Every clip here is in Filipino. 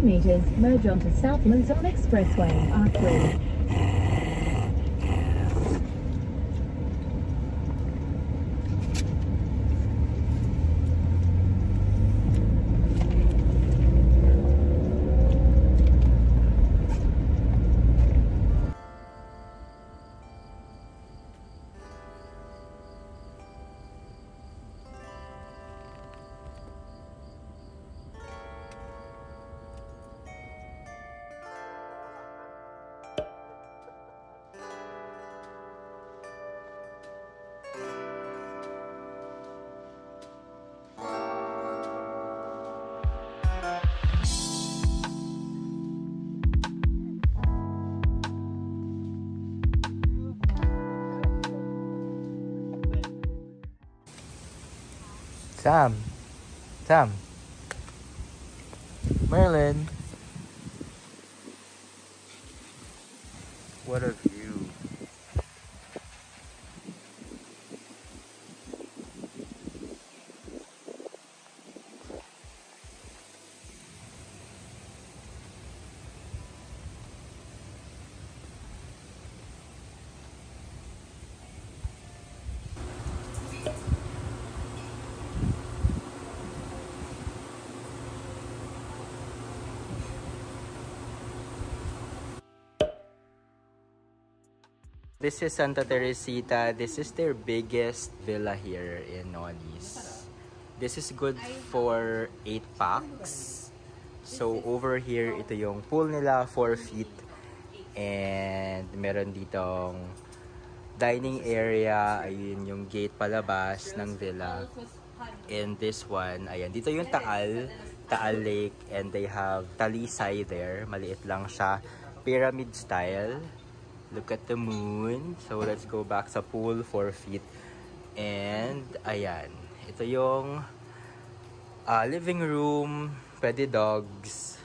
In 50 meters, merge onto South Luzon Expressway, R3. Sam. Sam. Merlin. This is Santa Teresita. This is their biggest villa here in Nonis. This is good for 8 packs. So over here, ito yung pool nila, 4 feet. And meron ditong dining area. Ayun yung gate palabas ng villa. And this one, ayan, dito yung Taal, Taal Lake. And they have Talisay there. Maliit lang siya. Pyramid style. Look at the moon. So, let's go back sa pool, 4 feet. And, ayan. Ito yung uh, living room. Pwede dogs.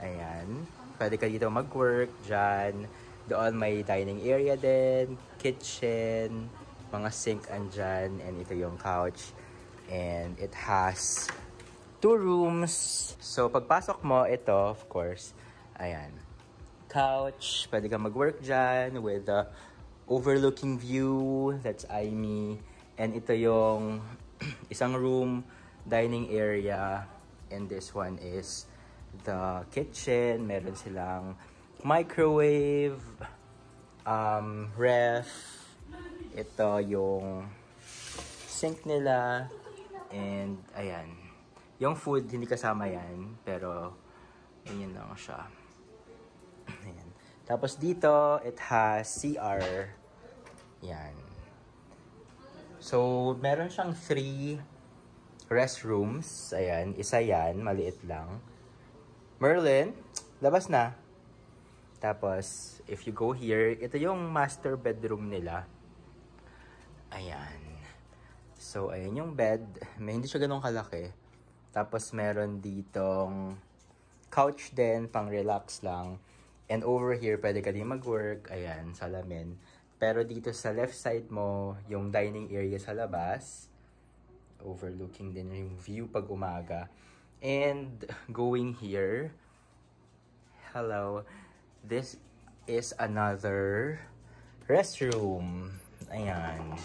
Ayan. Pwede ka dito mag-work dyan. Doon may dining area din. Kitchen. Mga sink andyan. And ito yung couch. And it has two rooms. So, pagpasok mo, ito, of course, ayan couch. Pwede ka mag-work dyan with the overlooking view. That's Aimee. And ito yung isang room, dining area. And this one is the kitchen. Meron silang microwave, um, ref. Ito yung sink nila. And ayan. Yung food, hindi kasama yan. Pero, ganyan lang siya. Ayan. Tapos dito, it has CR. Yan. So, meron siyang three restrooms. Ayan. Isa yan. Maliit lang. Merlin, labas na. Tapos, if you go here, ito yung master bedroom nila. Ayan. So, ayan yung bed. May hindi siya ganun kalaki. Tapos, meron ditong couch din, pang relax lang. And over here, pwede ka din mag-work. Ayan, salamin. Pero dito sa left side mo, yung dining area sa labas. Overlooking din yung view pag umaga. And going here, hello, this is another restroom. Ayan.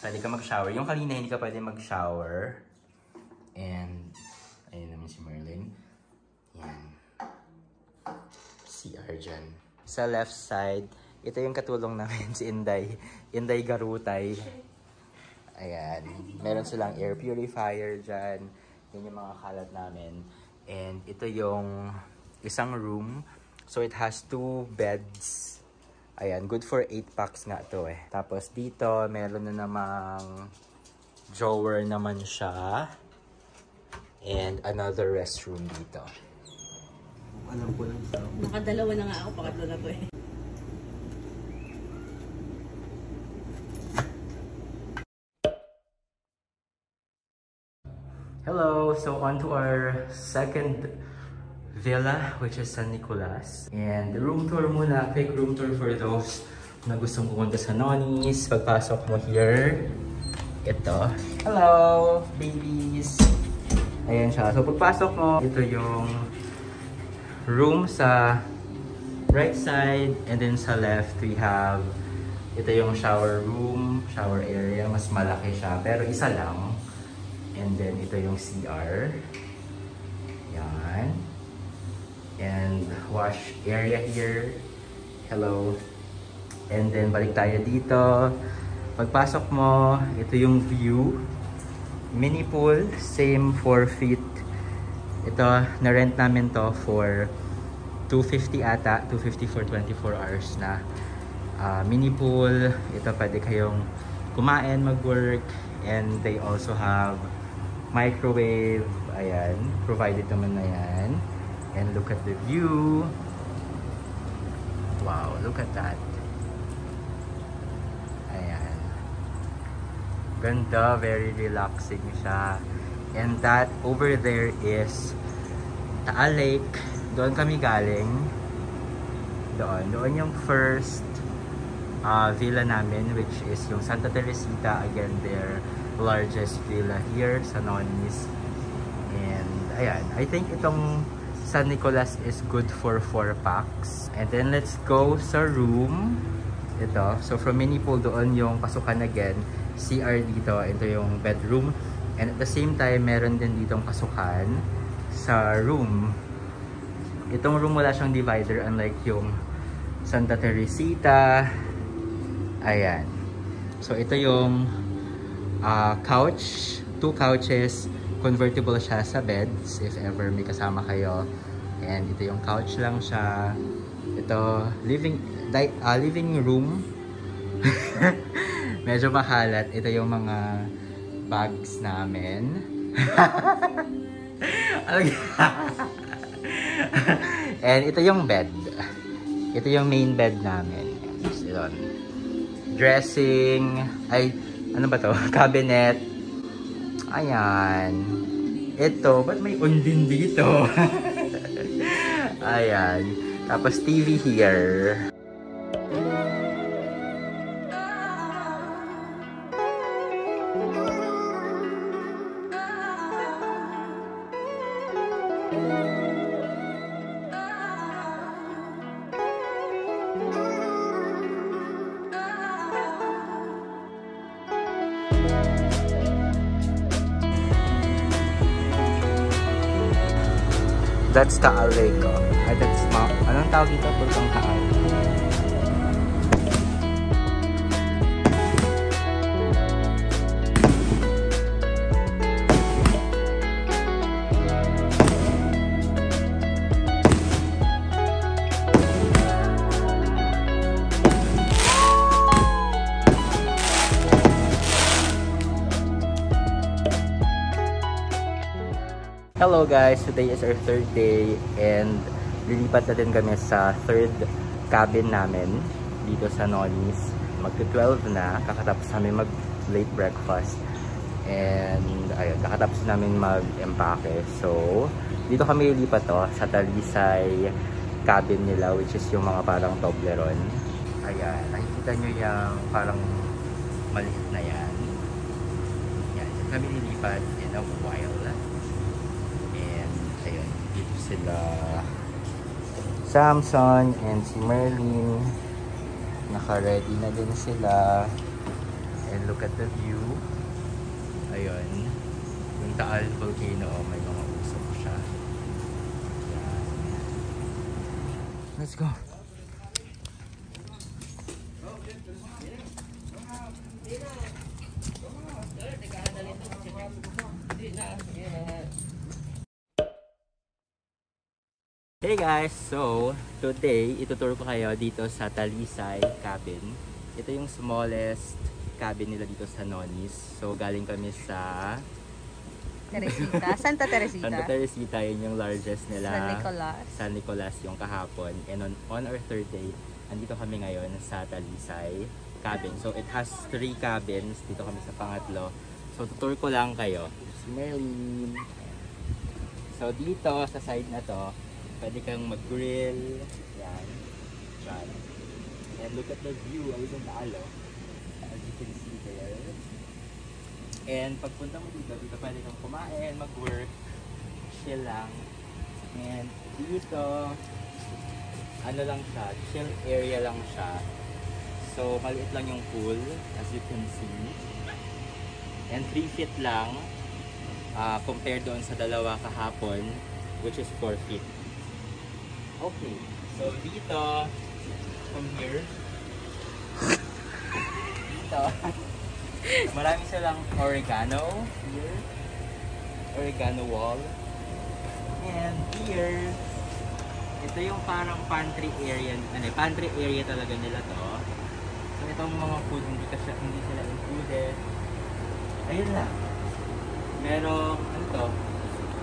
Pwede ka mag-shower. Yung kanina hindi ka pwede mag-shower. And, ayun naman si Merlin. Yan. CR dyan. Sa left side, ito yung katulong namin si Inday. Inday Garutay. Ayan. Meron silang air purifier dyan. Yan yung mga kalat namin. And ito yung isang room. So it has two beds. Ayan, good for 8 packs nga to eh. Tapos dito, meron na namang drawer naman siya. And another restroom dito. Alam ko lang sa Nakadalawa na nga ako, pangatlo na to eh. Hello! So on to our second villa, which is San Nicolas. And room tour muna, quick room tour for those na gustong pumunta sa Nonis. Pagpasok mo here, ito. Hello, babies! Ayan siya. So pagpasok mo, ito yung room sa right side and then sa left we have ito yung shower room, shower area. Mas malaki siya pero isa lang. And then ito yung CR. Yan. And wash area here. Hello. And then balik tayo dito. Pagpasok mo, ito yung view. Mini pool, same 4 feet. Ito, na-rent namin to for 250 ata, 250 for 24 hours na ah, mini pool. Ito pwede kayong kumain, mag-work, and they also have microwave. Ayan, provided naman na yan. And look at the view. Wow, look at that. Ayan. Ganda, very relaxing siya. And that over there is Taal Lake. Doon kami galing. Doon. Doon yung first uh, villa namin which is yung Santa Teresita. Again, their largest villa here sa Nonis. And ayan, I think itong San Nicolas is good for 4 packs. And then let's go sa room. Ito. So from mini pool doon yung pasukan again. CR dito. Ito yung bedroom. And at the same time, meron din ditong pasukan sa room. Itong room wala siyang divider unlike yung Santa Teresita. Ayan. So ito yung ah, couch. Two couches. Convertible siya sa beds if ever may kasama kayo. And ito yung couch lang siya. Ito, living ah, living room. Medyo mahalat. Ito yung mga bags namin. And ito yung bed. Ito yung main bed namin. Ito. Dressing. Ay, ano ba to? Cabinet. Ayan. Ito, ba't may undin dito? Ayan. Tapos TV here. That's Taal Lake. Oh. Ay, that's Mount... Anong tawag dito? Pulkang Taal. Hello guys! Today is our third day and lilipat na din kami sa third cabin namin dito sa Nonis. Magto-12 na, kakatapos namin mag late breakfast and ayun, kakatapos namin mag-empake. So, dito kami lilipat to sa Talisay cabin nila which is yung mga parang Toblerone. Ayan, nakikita nyo yung parang maliit na yan. Yan, kami lilipat in a while. Dito sila Samson and si Merlin. Naka-ready na din sila. And look at the view. Ayun. Yung Taal Volcano, oh, may mga usok siya. Yan. Let's go. Hey guys! So, today, ituturo ko kayo dito sa Talisay Cabin. Ito yung smallest cabin nila dito sa Nonis. So, galing kami sa Teresita. Santa Teresita. Santa Teresita. Yun yung largest nila. San Nicolas. San Nicolas yung kahapon. And on, on our third day, andito kami ngayon sa Talisay Cabin. So, it has three cabins. Dito kami sa pangatlo. So, tutur ko lang kayo. Ayan. So, dito sa side na to, pwede kang mag-grill. Yan. Yan. And look at the view. Ayun yung taalo. As you can see there. And pagpunta mo dito, dito pwede kang kumain, mag-work, chill lang. And dito, ano lang siya, chill area lang siya. So, maliit lang yung pool, as you can see. And 3 feet lang, uh, compared doon sa dalawa kahapon, which is 4 feet. Okay, so dito, from here, dito, marami silang oregano here, oregano wall. And here, ito yung parang pantry area, ano, eh, pantry area talaga nila to. So itong mga food hindi kasi hindi sila included. Ayun lang. Merong ano to?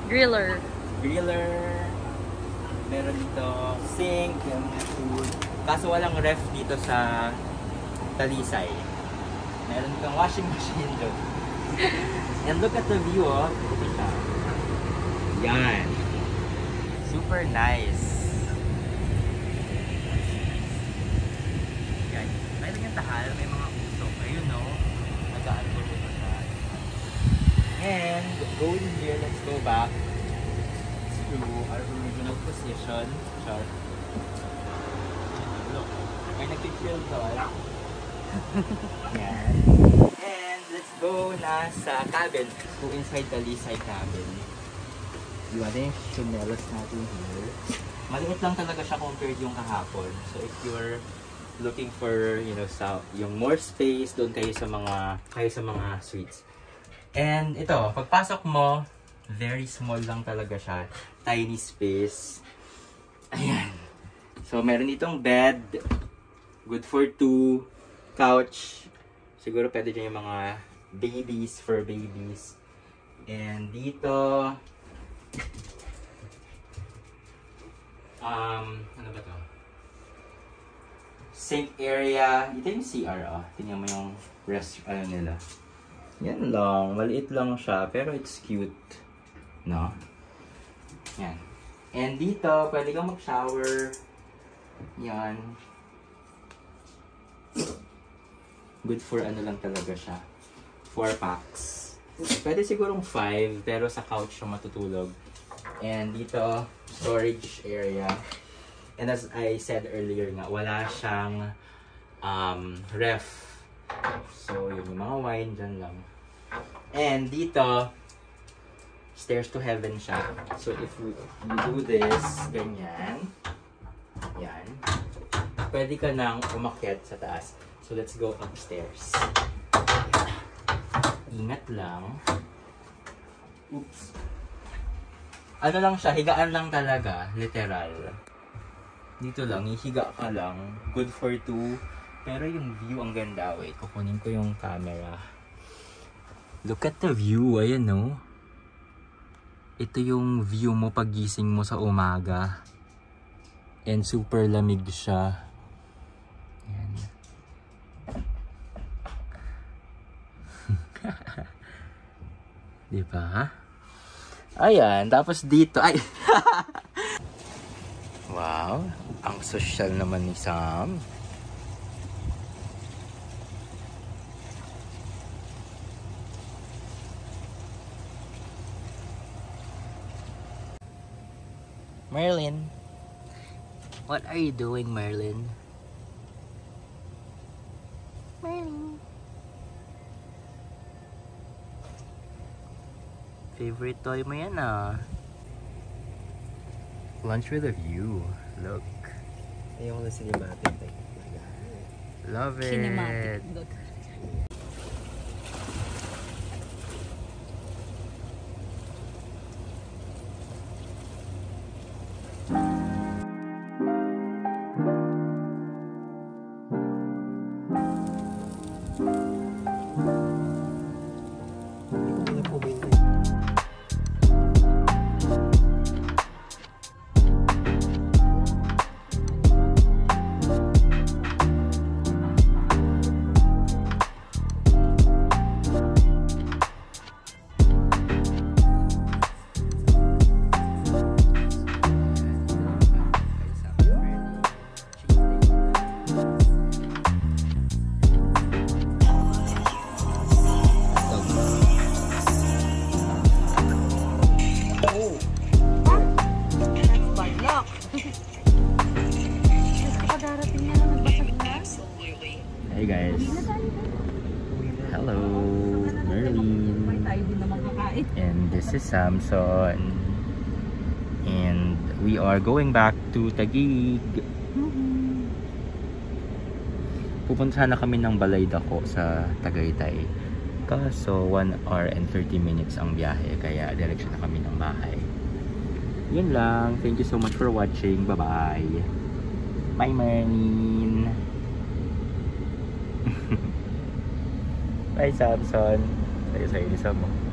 Griller. Griller. Meron dito sink, yung food. Kaso walang ref dito sa Talisay. Meron ditong washing machine doon. And look at the view, oh. Yan. Super nice. Yan. Mayroon yung tahal, may mga usok. Ayun, no? Nag-aalbo dito siya. And going here, let's go back to our original position. Char. Look, may nag-chill doon. Yan. And let's go na sa cabin. Go inside the Lisay cabin. Di ba yung chinelas natin here? Maliit lang talaga siya compared yung kahapon. So if you're looking for, you know, sa yung more space, doon kayo sa mga kayo sa mga suites. And ito, pagpasok mo, very small lang talaga siya. Tiny space. Ayan. So, meron ditong bed. Good for two. Couch. Siguro pwede dyan yung mga babies, for babies. And dito, um, ano ba to? Sink area. Ito yung CR, ah. Tingnan mo yung rest, ano nila. Yan lang. Maliit lang siya, pero it's cute. No? Yan. And dito, pwede kang mag-shower. Yan. Good for ano lang talaga siya. 4 packs. Pwede sigurong 5, pero sa couch siya matutulog. And dito, storage area. And as I said earlier nga, wala siyang um, ref. So, yun yung mga wine dyan lang. And dito, stairs to heaven siya. So, if we, you do this, ganyan, yan, pwede ka nang umakyat sa taas. So, let's go upstairs. Ingat lang. Oops. Ano lang siya, higaan lang talaga, literal. Dito lang, hihiga ka lang. Good for two. Pero yung view ang ganda. Wait, kukunin ko yung camera. Look at the view. Ayan, no? Ito yung view mo pagising mo sa umaga. And super lamig siya. Ayan. Di ba? Ayan, tapos dito, ay! wow, ang social naman ni Sam. Merlin, what are you doing, Merlin? Merlin. Favorite toy mo yan ah. Lunch with a view. Look. Ayoko na cinematic. Love it. Kinematic. Look. Hello, Merlin. And this is Samson. And we are going back to Taguig. Pupunta sana kami ng Balay Dako sa Tagaytay. Kaso 1 hour and 30 minutes ang biyahe. Kaya direksyon na kami ng bahay. Yun lang. Thank you so much for watching. Bye-bye. Bye, Merlin. Bye, Samson. Sayo-sayo ni Sam. oh.